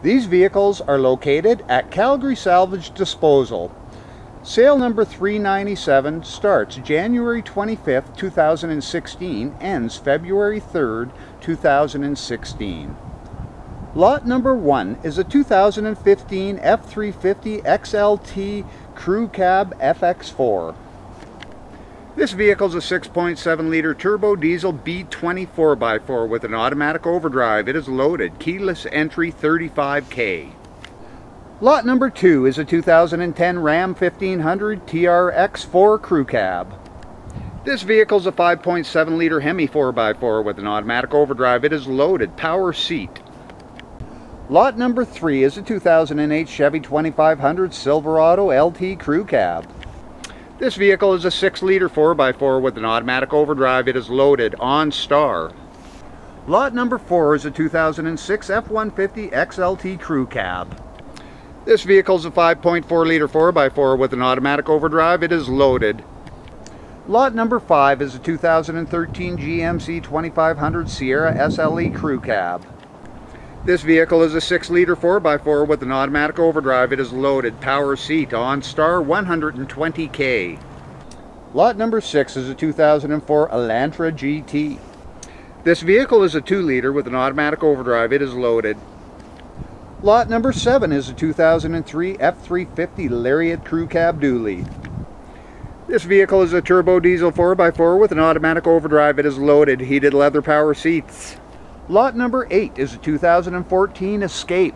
These vehicles are located at Calgary Salvage Disposal. Sale number 397 starts January 25th, 2016, ends February 3rd, 2016. Lot number 1 is a 2015 F350 XLT Crew Cab FX4. This vehicle is a 6.7 liter turbo diesel B20 4x4 with an automatic overdrive. It is loaded, keyless entry 35K. Lot number 2 is a 2010 Ram 1500 TRX4 Crew Cab. This vehicle is a 5.7 liter Hemi 4x4 with an automatic overdrive. It is loaded, power seat. Lot number 3 is a 2008 Chevy 2500 Silverado LT Crew Cab. This vehicle is a 6 liter 4x4 with an automatic overdrive. It is loaded OnStar. Lot number 4 is a 2006 F-150 XLT Crew Cab. This vehicle is a 5.4 liter 4x4 with an automatic overdrive. It is loaded. Lot number 5 is a 2013 GMC 2500 Sierra SLE Crew Cab. This vehicle is a 6 liter 4x4 with an automatic overdrive. It is loaded, power seat, OnStar 120k. Lot number 6 is a 2004 Elantra GT. This vehicle is a 2 liter with an automatic overdrive. It is loaded. Lot number 7 is a 2003 F350 Lariat Crew Cab Dually. This vehicle is a turbo diesel 4x4 with an automatic overdrive. It is loaded, heated leather power seats. Lot number 8 is a 2014 Escape.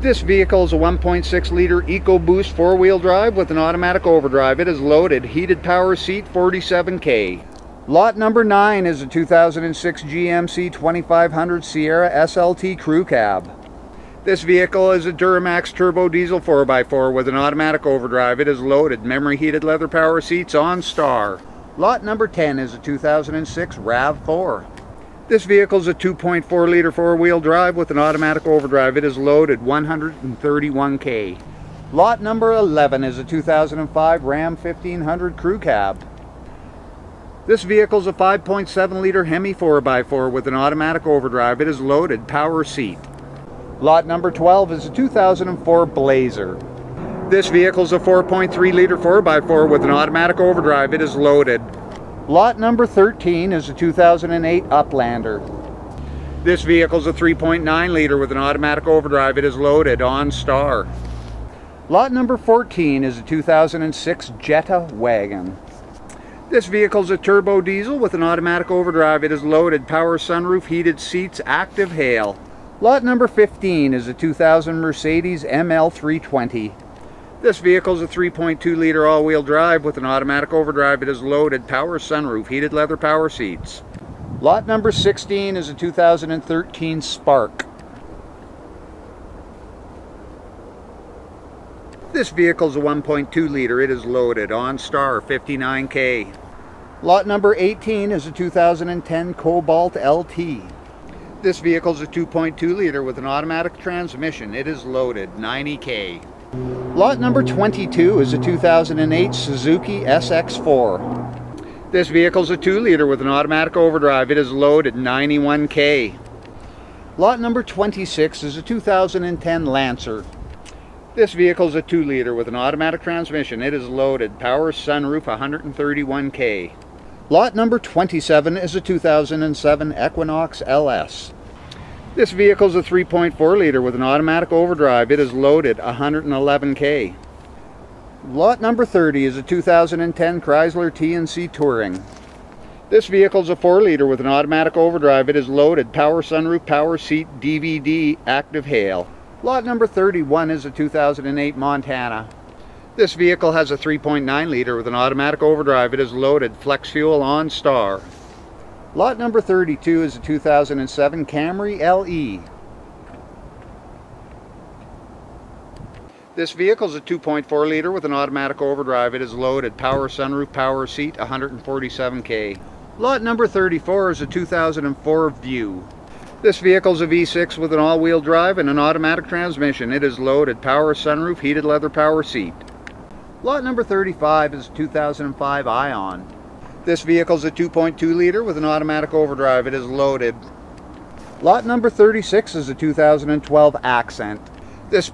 This vehicle is a 1.6 liter EcoBoost four-wheel drive with an automatic overdrive. It is loaded, heated power seat, 47K. Lot number 9 is a 2006 GMC 2500 Sierra SLT Crew Cab. This vehicle is a Duramax turbo diesel 4x4 with an automatic overdrive. It is loaded, memory heated leather power seats OnStar. Lot number 10 is a 2006 RAV4. This vehicle is a 2.4 liter four-wheel drive with an automatic overdrive. It is loaded 131k. Lot number 11 is a 2005 Ram 1500 Crew Cab. This vehicle is a 5.7 liter Hemi 4x4 with an automatic overdrive. It is loaded, power seat. Lot number 12 is a 2004 Blazer. This vehicle is a 4.3 liter 4x4 with an automatic overdrive. It is loaded. Lot number 13 is a 2008 Uplander. This vehicle is a 3.9 liter with an automatic overdrive. It is loaded OnStar. Lot number 14 is a 2006 Jetta wagon. This vehicle is a turbo diesel with an automatic overdrive. It is loaded, power sunroof, heated seats, active hail. Lot number 15 is a 2000 Mercedes ML320. This vehicle is a 3.2 liter all-wheel drive with an automatic overdrive. It is loaded, power sunroof, heated leather power seats. Lot number 16 is a 2013 Spark. This vehicle is a 1.2 liter. It is loaded, OnStar, 59k. Lot number 18 is a 2010 Cobalt LT. This vehicle is a 2.2 liter with an automatic transmission. It is loaded, 90k. Lot number 22 is a 2008 Suzuki SX4. This vehicle is a 2 liter with an automatic overdrive. It is loaded 91k. Lot number 26 is a 2010 Lancer. This vehicle is a 2 liter with an automatic transmission. It is loaded. Power sunroof 131k. Lot number 27 is a 2007 Equinox LS. This vehicle is a 3.4 liter with an automatic overdrive. It is loaded 111k. Lot number 30 is a 2010 Chrysler TNC Touring. This vehicle is a 4 liter with an automatic overdrive. It is loaded, power sunroof, power seat, DVD, active hail. Lot number 31 is a 2008 Montana. This vehicle has a 3.9 liter with an automatic overdrive. It is loaded, flex fuel OnStar. Lot number 32 is a 2007 Camry LE. This vehicle is a 2.4 liter with an automatic overdrive. It is loaded, power sunroof, power seat, 147k. Lot number 34 is a 2004 Vue. This vehicle is a V6 with an all-wheel drive and an automatic transmission. It is loaded, power sunroof, heated leather power seat. Lot number 35 is a 2005 Ion. This vehicle is a 2.2 liter with an automatic overdrive. It is loaded. Lot number 36 is a 2012 Accent. This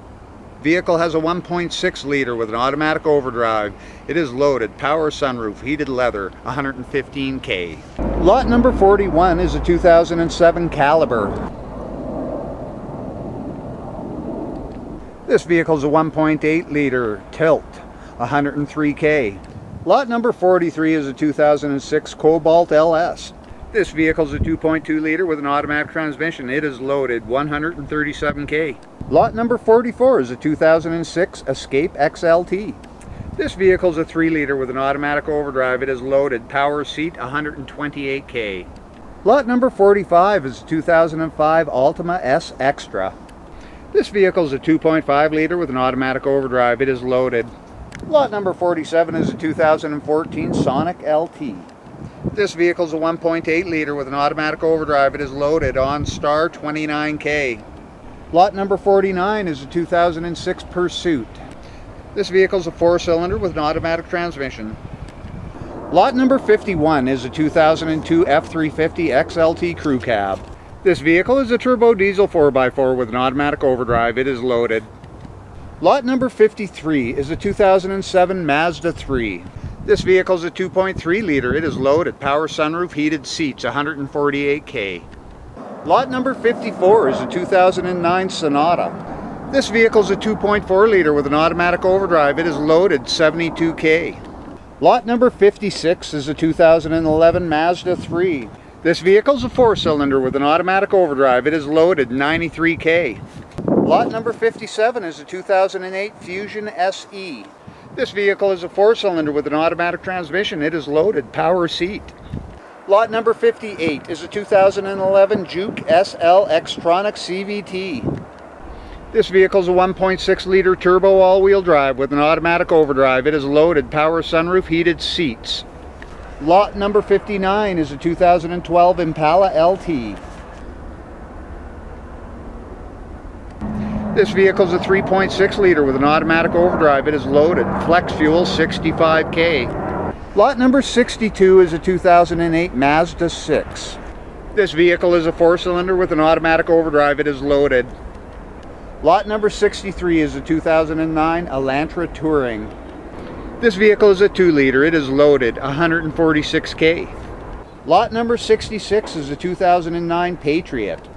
vehicle has a 1.6 liter with an automatic overdrive. It is loaded, power sunroof, heated leather, 115k. Lot number 41 is a 2007 Caliber. This vehicle is a 1.8 liter tilt, 103k. Lot number 43 is a 2006 Cobalt LS. This vehicle is a 2.2 liter with an automatic transmission. It is loaded 137k. Lot number 44 is a 2006 Escape XLT. This vehicle is a 3 liter with an automatic overdrive. It is loaded power seat 128k. Lot number 45 is a 2005 Altima S Extra. This vehicle is a 2.5 liter with an automatic overdrive. It is loaded. Lot number 47 is a 2014 Sonic LT. This vehicle is a 1.8 liter with an automatic overdrive. It is loaded OnStar 29K. Lot number 49 is a 2006 Pursuit. This vehicle is a four cylinder with an automatic transmission. Lot number 51 is a 2002 F350 XLT Crew Cab. This vehicle is a turbo diesel 4x4 with an automatic overdrive. It is loaded. Lot number 53 is a 2007 Mazda 3. This vehicle is a 2.3 liter. It is loaded. Power sunroof, heated seats, 148k. Lot number 54 is a 2009 Sonata. This vehicle is a 2.4 liter with an automatic overdrive. It is loaded, 72k. Lot number 56 is a 2011 Mazda 3. This vehicle is a four-cylinder with an automatic overdrive. It is loaded 93k. Lot number 57 is a 2008 Fusion SE. This vehicle is a four-cylinder with an automatic transmission. It is loaded, power seat. Lot number 58 is a 2011 Juke SL Xtronic CVT. This vehicle is a 1.6 liter turbo all-wheel drive with an automatic overdrive. It is loaded, power sunroof, heated seats. Lot number 59 is a 2012 Impala LT. This vehicle is a 3.6 liter with an automatic overdrive. It is loaded. Flex fuel 65K. Lot number 62 is a 2008 Mazda 6. This vehicle is a four cylinder with an automatic overdrive. It is loaded. Lot number 63 is a 2009 Elantra Touring. This vehicle is a 2 liter. It is loaded, 146k. Lot number 66 is a 2009 Patriot.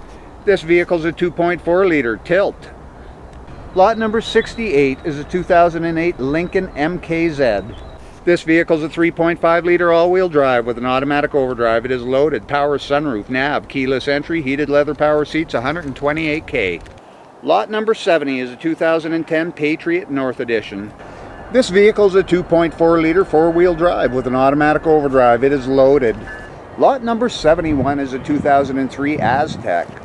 This vehicle is a 2.4 liter tilt. Lot number 68 is a 2008 Lincoln MKZ. This vehicle is a 3.5 liter all-wheel drive with an automatic overdrive. It is loaded, power sunroof, nav, keyless entry, heated leather power seats, 128k. Lot number 70 is a 2010 Patriot North Edition. This vehicle is a 2.4 liter four-wheel drive with an automatic overdrive. It is loaded. Lot number 71 is a 2003 Aztek.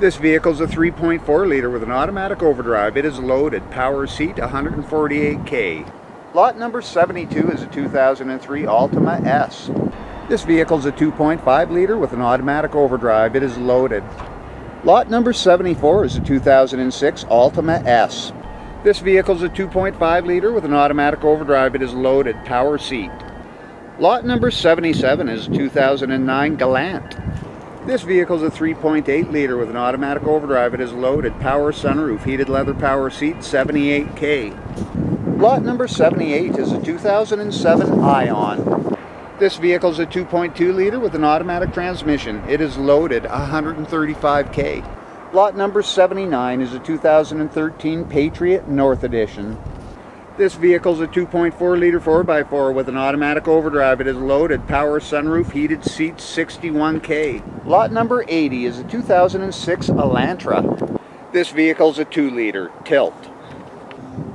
This vehicle is a 3.4 liter with an automatic overdrive. It is loaded. Power seat 148k. Lot number 72 is a 2003 Altima S. This vehicle is a 2.5 liter with an automatic overdrive. It is loaded. Lot number 74 is a 2006 Altima S. This vehicle is a 2.5 liter with an automatic overdrive. It is loaded, power seat. Lot number 77 is a 2009 Galant. This vehicle is a 3.8 liter with an automatic overdrive. It is loaded, power sunroof, heated leather power seat, 78K. Lot number 78 is a 2007 Ion. This vehicle is a 2.2 liter with an automatic transmission. It is loaded, 135K. Lot number 79 is a 2013 Patriot North Edition. This vehicle is a 2.4 liter 4x4 with an automatic overdrive. It is loaded, power sunroof, heated seats, 61K. Lot number 80 is a 2006 Elantra. This vehicle is a 2 liter tilt.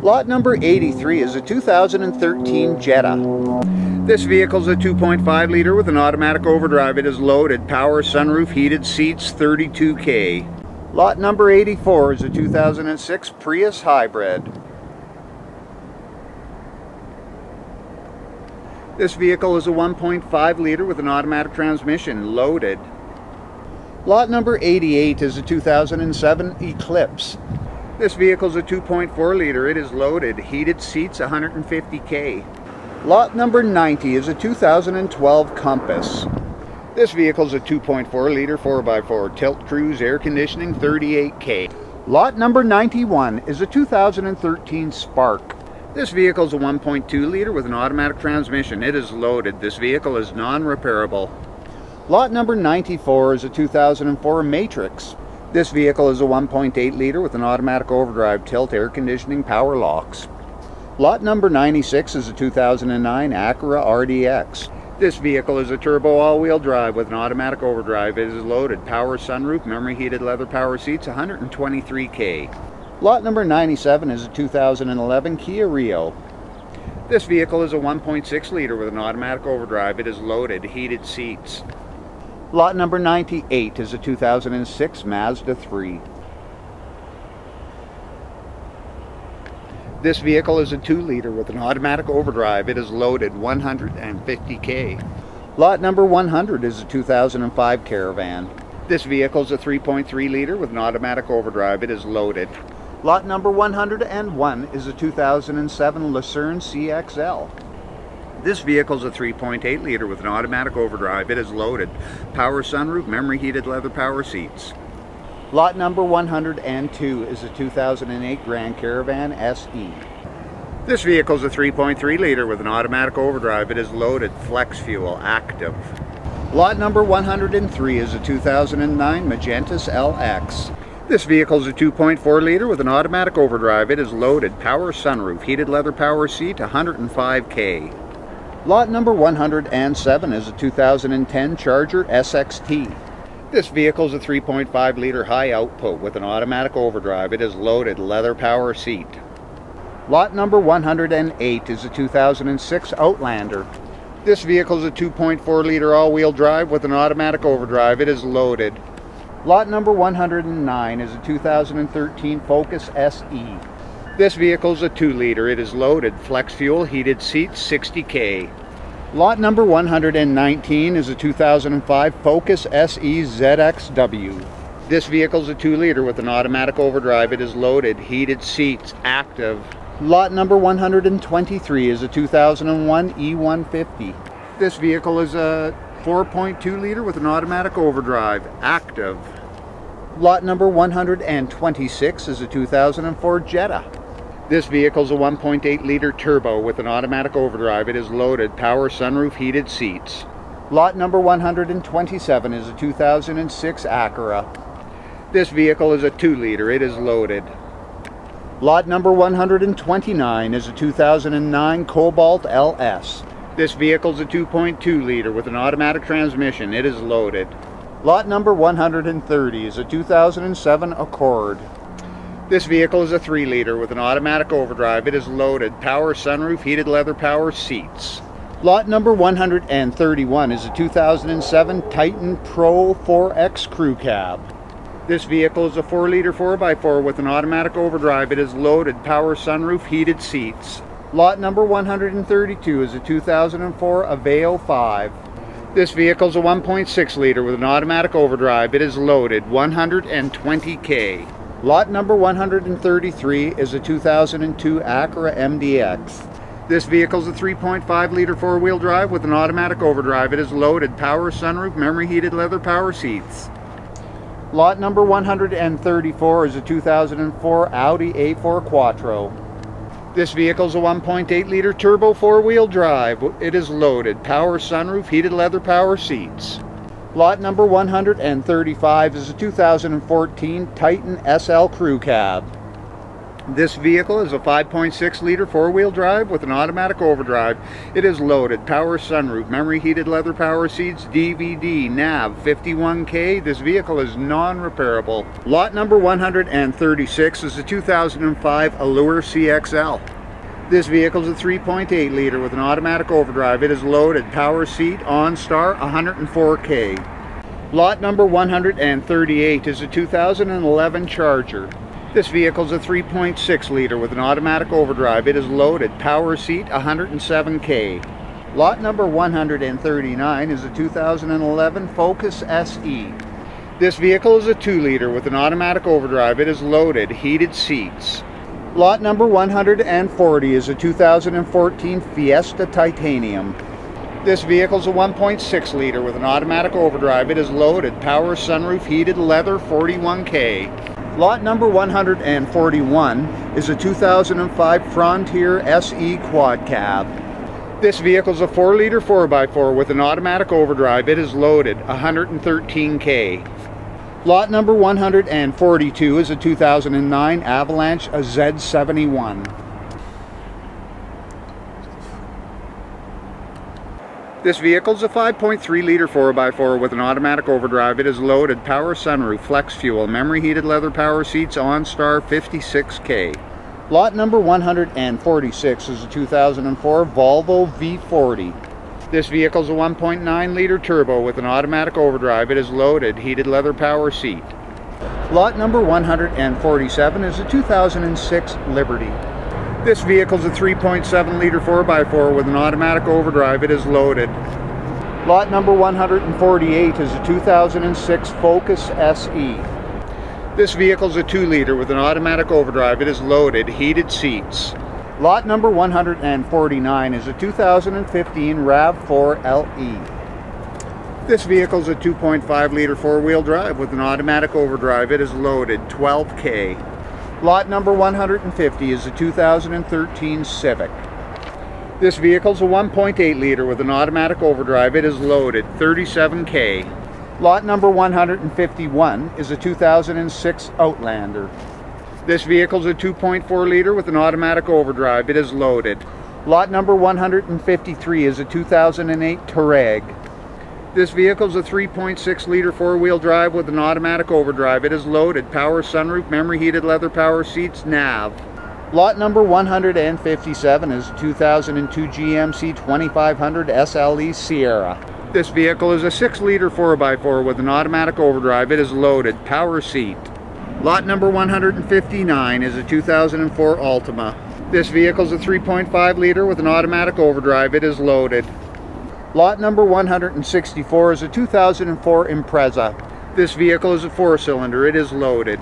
Lot number 83 is a 2013 Jetta. This vehicle is a 2.5 liter with an automatic overdrive. It is loaded, power sunroof, heated seats, 32K. Lot number 84 is a 2006 Prius Hybrid. This vehicle is a 1.5 liter with an automatic transmission, loaded. Lot number 88 is a 2007 Eclipse. This vehicle is a 2.4 liter, it is loaded, heated seats 150k. Lot number 90 is a 2012 Compass. This vehicle is a 2.4 liter 4x4 tilt cruise air conditioning 38K. Lot number 91 is a 2013 Spark. This vehicle is a 1.2 liter with an automatic transmission. It is loaded. This vehicle is non-repairable. Lot number 94 is a 2004 Matrix. This vehicle is a 1.8 liter with an automatic overdrive tilt air conditioning power locks. Lot number 96 is a 2009 Acura RDX. This vehicle is a turbo all-wheel drive with an automatic overdrive. It is loaded, power sunroof, memory heated leather power seats, 123K. Lot number 97 is a 2011 Kia Rio. This vehicle is a 1.6 liter with an automatic overdrive. It is loaded, heated seats. Lot number 98 is a 2006 Mazda 3. This vehicle is a 2 liter with an automatic overdrive. It is loaded 150k. Lot number 100 is a 2005 Caravan. This vehicle is a 3.3 liter with an automatic overdrive. It is loaded. Lot number 101 is a 2007 Lucerne CXL. This vehicle is a 3.8 liter with an automatic overdrive. It is loaded. Power sunroof, memory heated leather power seats. Lot number 102 is a 2008 Grand Caravan SE. This vehicle is a 3.3 liter with an automatic overdrive. It is loaded, flex fuel, active. Lot number 103 is a 2009 Magentis LX. This vehicle is a 2.4 liter with an automatic overdrive. It is loaded, power sunroof, heated leather power seat, 105K. Lot number 107 is a 2010 Charger SXT. This vehicle is a 3.5 liter high output with an automatic overdrive. It is loaded leather power seat. Lot number 108 is a 2006 Outlander. This vehicle is a 2.4 liter all-wheel drive with an automatic overdrive. It is loaded. Lot number 109 is a 2013 Focus SE. This vehicle is a 2 liter. It is loaded. Flex fuel, heated seats, 60K. Lot number 119 is a 2005 Focus SE ZXW. This vehicle is a 2 liter with an automatic overdrive. It is loaded, heated seats, active. Lot number 123 is a 2001 E150. This vehicle is a 4.2 liter with an automatic overdrive, active. Lot number 126 is a 2004 Jetta. This vehicle is a 1.8 liter turbo with an automatic overdrive. It is loaded, power sunroof, heated seats. Lot number 127 is a 2006 Acura. This vehicle is a 2 liter. It is loaded. Lot number 129 is a 2009 Cobalt LS. This vehicle is a 2.2 liter with an automatic transmission. It is loaded. Lot number 130 is a 2007 Accord. This vehicle is a 3 liter with an automatic overdrive. It is loaded. Power sunroof, heated leather power seats. Lot number 131 is a 2007 Titan Pro 4X Crew Cab. This vehicle is a 4 liter 4x4 with an automatic overdrive. It is loaded. Power sunroof, heated seats. Lot number 132 is a 2004 Aveo 5. This vehicle is a 1.6 liter with an automatic overdrive. It is loaded. 120k. Lot number 133 is a 2002 Acura MDX. This vehicle is a 3.5 liter four-wheel drive with an automatic overdrive. It is loaded, power sunroof, memory heated leather power seats. Lot number 134 is a 2004 Audi A4 Quattro. This vehicle is a 1.8 liter turbo four-wheel drive. It is loaded, power sunroof, heated leather power seats. Lot number 135 is a 2014 Titan SL Crew Cab. This vehicle is a 5.6 liter four-wheel drive with an automatic overdrive. It is loaded, power sunroof, memory heated leather power seats, DVD, nav, 51K. This vehicle is non-repairable. Lot number 136 is a 2005 Allure CXL. This vehicle is a 3.8 liter with an automatic overdrive. It is loaded, power seat, OnStar, 104K. Lot number 138 is a 2011 Charger. This vehicle is a 3.6 liter with an automatic overdrive. It is loaded, power seat, 107K. Lot number 139 is a 2011 Focus SE. This vehicle is a 2 liter with an automatic overdrive. It is loaded, heated seats. Lot number 140 is a 2014 Fiesta Titanium. This vehicle is a 1.6 liter with an automatic overdrive. It is loaded, power sunroof, heated leather, 41K. Lot number 141 is a 2005 Frontier SE Quad Cab. This vehicle is a 4 liter 4x4 with an automatic overdrive. It is loaded, 113K. Lot number 142 is a 2009 Avalanche Z71. This vehicle is a 5.3 liter 4x4 with an automatic overdrive. It is loaded, power sunroof, flex fuel, memory heated leather power seats, OnStar 56K. Lot number 146 is a 2004 Volvo V40. This vehicle is a 1.9 liter turbo with an automatic overdrive. It is loaded, heated leather power seat. Lot number 147 is a 2006 Liberty. This vehicle is a 3.7 liter 4x4 with an automatic overdrive. It is loaded. Lot number 148 is a 2006 Focus SE. This vehicle is a 2 liter with an automatic overdrive. It is loaded, heated seats. Lot number 149 is a 2015 RAV4 LE. This vehicle is a 2.5 liter four-wheel drive with an automatic overdrive. It is loaded, 12K. Lot number 150 is a 2013 Civic. This vehicle is a 1.8 liter with an automatic overdrive. It is loaded, 37K. Lot number 151 is a 2006 Outlander. This vehicle is a 2.4 liter with an automatic overdrive. It is loaded. Lot number 153 is a 2008 Touareg. This vehicle is a 3.6 liter four-wheel drive with an automatic overdrive. It is loaded, power sunroof, memory heated leather power seats, nav. Lot number 157 is a 2002 GMC 2500 SLE Sierra. This vehicle is a 6 liter 4x4 with an automatic overdrive. It is loaded, power seat. Lot number 159 is a 2004 Altima. This vehicle is a 3.5 liter with an automatic overdrive. It is loaded. Lot number 164 is a 2004 Impreza. This vehicle is a four-cylinder. It is loaded.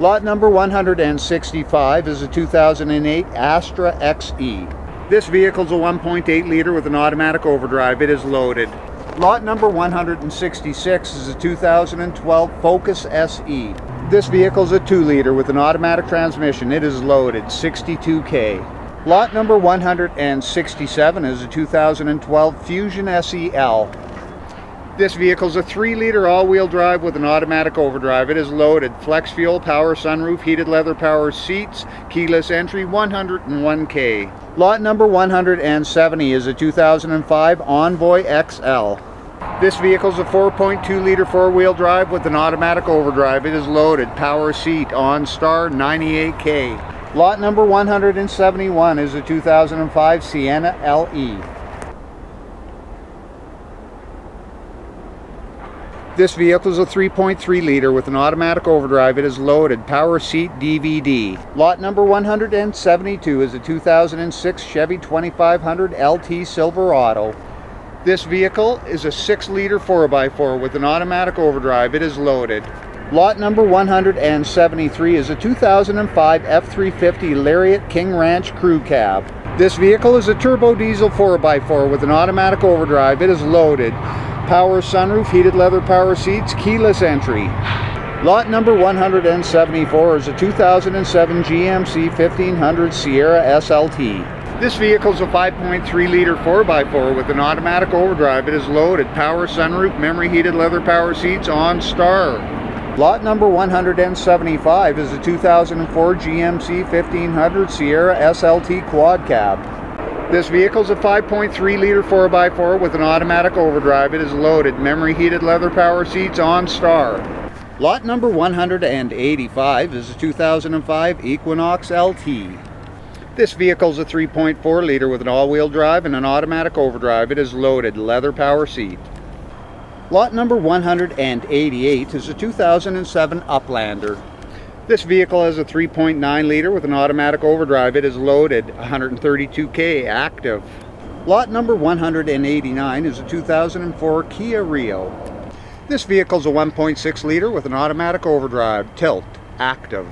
Lot number 165 is a 2008 Astra XE. This vehicle is a 1.8 liter with an automatic overdrive. It is loaded. Lot number 166 is a 2012 Focus SE. This vehicle is a 2 liter with an automatic transmission. It is loaded, 62K. Lot number 167 is a 2012 Fusion SEL. This vehicle is a 3 liter all-wheel drive with an automatic overdrive. It is loaded. Flex fuel, power sunroof, heated leather power seats, keyless entry, 101K. Lot number 170 is a 2005 Envoy XL. This vehicle is a 4.2 liter four-wheel drive with an automatic overdrive. It is loaded. Power seat, OnStar, 98K. Lot number 171 is a 2005 Sienna LE. This vehicle is a 3.3 liter with an automatic overdrive. It is loaded, power seat DVD. Lot number 172 is a 2006 Chevy 2500 LT Silverado. This vehicle is a 6 liter 4x4 with an automatic overdrive. It is loaded. Lot number 173 is a 2005 F-350 Lariat King Ranch Crew Cab. This vehicle is a turbo diesel 4x4 with an automatic overdrive. It is loaded. Power sunroof, heated leather power seats, keyless entry. Lot number 174 is a 2007 GMC 1500 Sierra SLT. This vehicle is a 5.3 liter 4x4 with an automatic overdrive. It is loaded. Power sunroof, memory heated leather power seats, OnStar. Lot number 175 is a 2004 GMC 1500 Sierra SLT Quad Cab. This vehicle is a 5.3 liter 4x4 with an automatic overdrive. It is loaded, memory heated leather power seats, OnStar. Lot number 185 is a 2005 Equinox LT. This vehicle is a 3.4 liter with an all-wheel drive and an automatic overdrive. It is loaded, leather power seat. Lot number 188 is a 2007 Uplander. This vehicle has a 3.9 liter with an automatic overdrive. It is loaded, 132K active. Lot number 189 is a 2004 Kia Rio. This vehicle is a 1.6 liter with an automatic overdrive, tilt, active.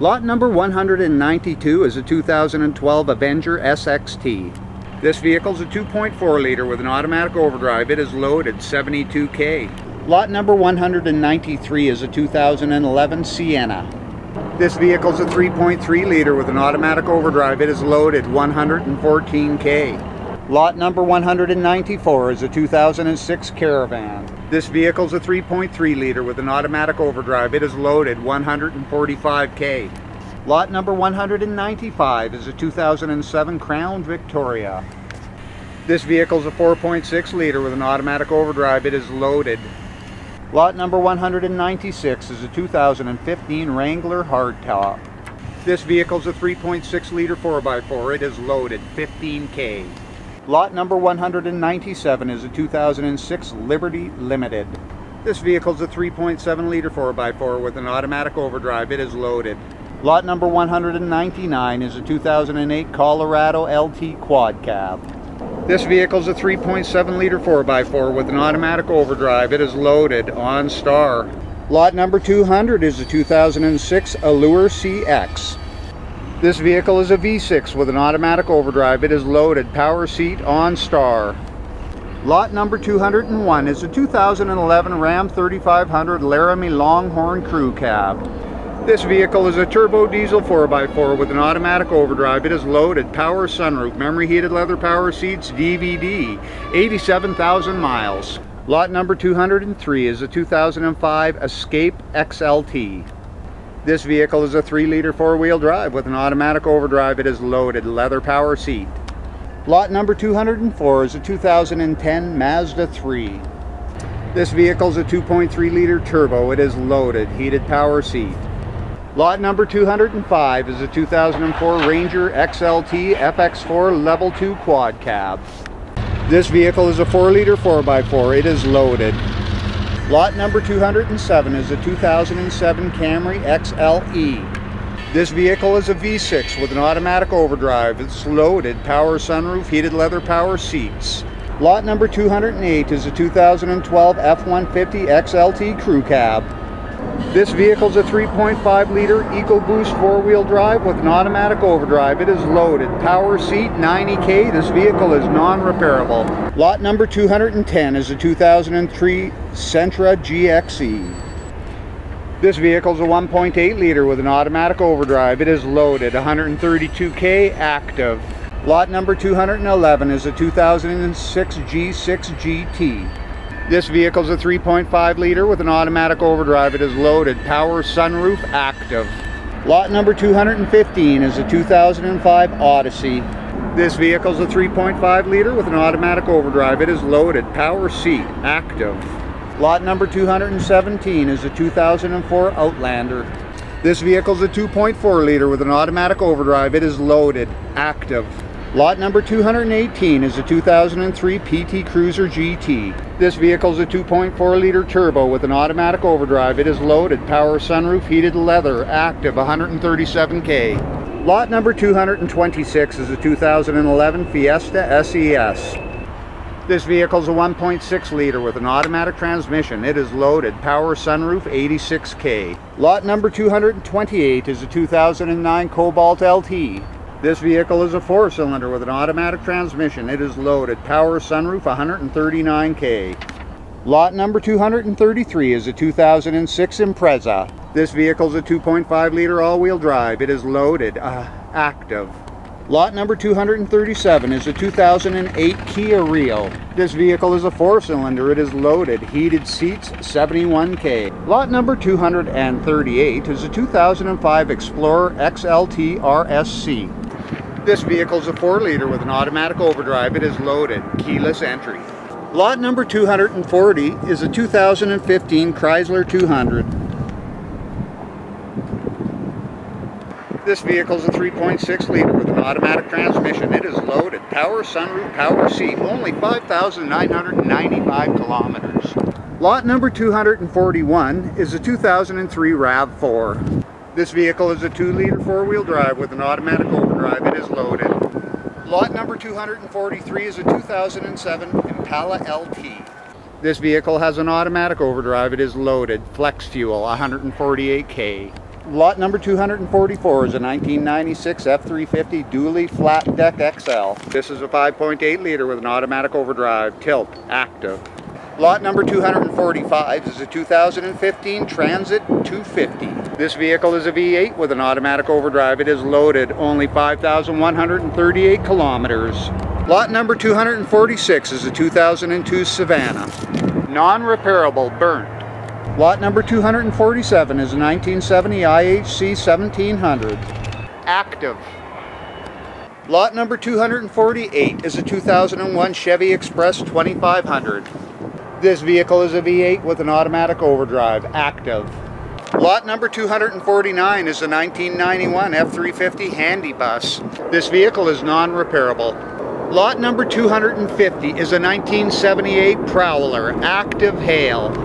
Lot number 192 is a 2012 Avenger SXT. This vehicle is a 2.4 liter with an automatic overdrive. It is loaded 72K. Lot number 193 is a 2011 Sienna. This vehicle is a 3.3 liter with an automatic overdrive. It is loaded 114K. Lot number 194 is a 2006 Caravan. This vehicle is a 3.3 liter with an automatic overdrive. It is loaded 145K. Lot number 195 is a 2007 Crown Victoria. This vehicle is a 4.6 liter with an automatic overdrive. It is loaded. Lot number 196 is a 2015 Wrangler hardtop. This vehicle is a 3.6 liter 4x4. It is loaded 15K. Lot number 197 is a 2006 Liberty Limited. This vehicle is a 3.7 liter 4x4 with an automatic overdrive. It is loaded. Lot number 199 is a 2008 Colorado LT Quad Cab. This vehicle is a 3.7 liter 4x4 with an automatic overdrive. It is loaded OnStar. Lot number 200 is a 2006 Allure CX. This vehicle is a V6 with an automatic overdrive. It is loaded, power seat OnStar. Lot number 201 is a 2011 Ram 3500 Laramie Longhorn Crew Cab. This vehicle is a turbo diesel 4x4 with an automatic overdrive. It is loaded, power sunroof, memory heated leather power seats, DVD, 87,000 miles. Lot number 203 is a 2005 Escape XLT. This vehicle is a 3 liter 4 wheel drive with an automatic overdrive. It is loaded, leather power seat. Lot number 204 is a 2010 Mazda 3. This vehicle is a 2.3 liter turbo. It is loaded, heated power seat. Lot number 205 is a 2004 Ranger XLT FX4 Level 2 Quad Cab. This vehicle is a 4 liter 4x4. It is loaded. Lot number 207 is a 2007 Camry XLE. This vehicle is a V6 with an automatic overdrive. It's loaded, power sunroof, heated leather power seats. Lot number 208 is a 2012 F-150 XLT Crew Cab. This vehicle is a 3.5 liter EcoBoost four-wheel drive with an automatic overdrive. It is loaded. Power seat 90K. This vehicle is non-repairable. Lot number 210 is a 2003 Sentra GXE. This vehicle is a 1.8 liter with an automatic overdrive. It is loaded. 132K active. Lot number 211 is a 2006 G6 GT. This vehicle is a 3.5 liter with an automatic overdrive. It is loaded, power sunroof active. Lot number 215 is a 2005 Odyssey. This vehicle is a 3.5 liter with an automatic overdrive. It is loaded, power seat active. Lot number 217 is a 2004 Outlander. This vehicle is a 2.4 liter with an automatic overdrive. It is loaded, active. Lot number 218 is a 2003 PT Cruiser GT. This vehicle is a 2.4 liter turbo with an automatic overdrive. It is loaded, power sunroof, heated leather, active, 137K. Lot number 226 is a 2011 Fiesta SES. This vehicle is a 1.6 liter with an automatic transmission. It is loaded, power sunroof, 86K. Lot number 228 is a 2009 Cobalt LT. This vehicle is a four cylinder with an automatic transmission. It is loaded. Power sunroof 139K. Lot number 233 is a 2006 Impreza. This vehicle is a 2.5 liter all-wheel drive. It is loaded, uh, active. Lot number 237 is a 2008 Kia Rio. This vehicle is a four cylinder. It is loaded, heated seats, 71K. Lot number 238 is a 2005 Explorer XLT RSC. This vehicle is a 4 liter with an automatic overdrive. It is loaded, keyless entry. Lot number 240 is a 2015 Chrysler 200. This vehicle is a 3.6 liter with an automatic transmission. It is loaded, power sunroof, power seat, only 5,995 kilometers. Lot number 241 is a 2003 RAV4. This vehicle is a 2 liter 4 wheel drive with an automatic overdrive. It is loaded. Lot number 243 is a 2007 Impala LT. This vehicle has an automatic overdrive. It is loaded. Flex fuel, 148K. Lot number 244 is a 1996 F350 dually flat deck XL. This is a 5.8 liter with an automatic overdrive, tilt, active. Lot number 245 is a 2015 Transit 250. This vehicle is a V8 with an automatic overdrive. It is loaded, only 5,138 kilometers. Lot number 246 is a 2002 Savana. Non-repairable, burnt. Lot number 247 is a 1970 IHC 1700. Active. Lot number 248 is a 2001 Chevy Express 2500. This vehicle is a V8 with an automatic overdrive, active. Lot number 249 is a 1991 F350 Handy Bus. This vehicle is non-repairable. Lot number 250 is a 1978 Prowler, active hail.